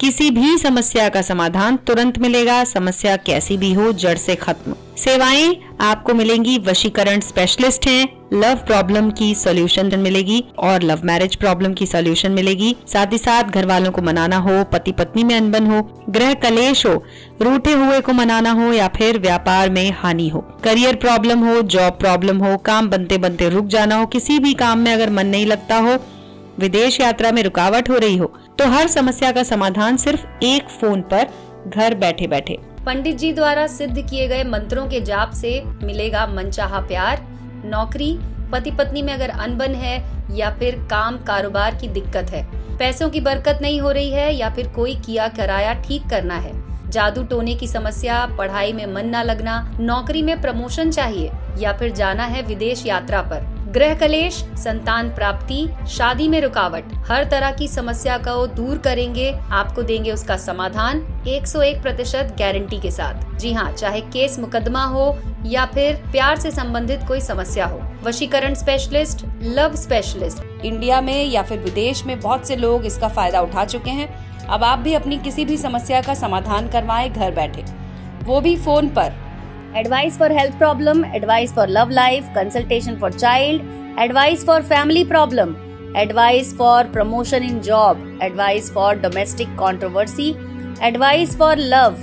किसी भी समस्या का समाधान तुरंत मिलेगा, समस्या कैसी भी हो, जड़ से खत्म। सेवाएँ आपको मिलेंगी, वशीकरण स्पेशलिस्ट हैं लव प्रॉब्लम की सॉल्यूशन मिलेगी और लव मैरिज प्रॉब्लम की सॉल्यूशन मिलेगी। साथ ही साथ घर वालों को मनाना हो पति पत्नी में अनबन हो ग्रह कलेश हो, रूठे हुए को मनाना हो या फिर व्यापार में हानि हो। करियर प्रॉब्लम हो जॉब प्रॉब्लम हो, काम बनते बनते रुक जाना हो, किसी भी काम में अगर मन नहीं लगता हो विदेश यात्रा में रुकावट हो रही हो तो हर समस्या का समाधान सिर्फ़ एक फ़ोन पर घर बैठे बैठे पंडित जी द्वारा सिद्ध किए गए मंत्रों के जाप से मिलेगा मनचाहा प्यार। नौकरी पति पत्नी में अगर अनबन है, या फिर काम कारोबार की दिक्कत है। पैसों की बरकत नहीं हो रही है, या फिर कोई किया कराया ठीक करना है। जादू टोने की समस्या, पढ़ाई में मन न लगना, नौकरी में प्रमोशन चाहिए, या फिर जाना है विदेश यात्रा पर। ग्रह कलेश, संतान प्राप्ति, शादी में रुकावट, हर तरह की समस्या को दूर करेंगे, आपको देंगे उसका समाधान 101 प्रतिशत गारंटी के साथ। जी हाँ चाहे केस मुकदमा हो या फिर प्यार से संबंधित कोई समस्या हो, वशीकरण स्पेशलिस्ट लव स्पेशलिस्ट इंडिया में या फिर विदेश में बहुत से लोग इसका फ़ायदा उठा चुके हैं। अब आप भी अपनी किसी भी समस्या का समाधान करवाएँ, घर बैठे। वो भी फ़ोन पर। Advice for health problem, advice for love life, consultation for child, advice for family problem, advice for promotion in job, advice for domestic controversy, advice for love,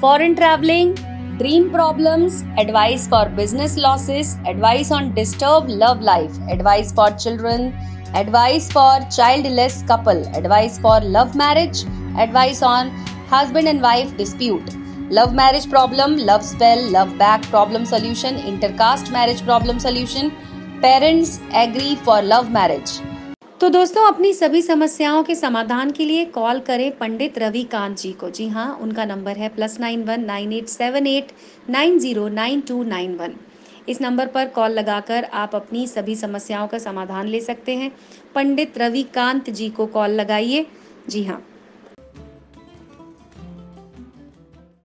foreign traveling, dream problems, advice for business losses, advice on disturbed love life, advice for children, advice for childless couple, advice for love marriage, advice on husband and wife dispute love marriage problem love spell love back problem solution intercaste marriage problem solution parents agree for love marriage तो दोस्तों, अपनी सभी समस्याओं के समाधान के लिए call करें पंडित रवि कांत जी को। जी हाँ उनका नंबर है plus nine one nine eight seven eight nine zero nine two nine one. इस नंबर पर कॉल लगाकर आप अपनी सभी समस्याओं का समाधान ले सकते हैं। पंडित रवि कांत जी को कॉल लगाइए। जी हाँ।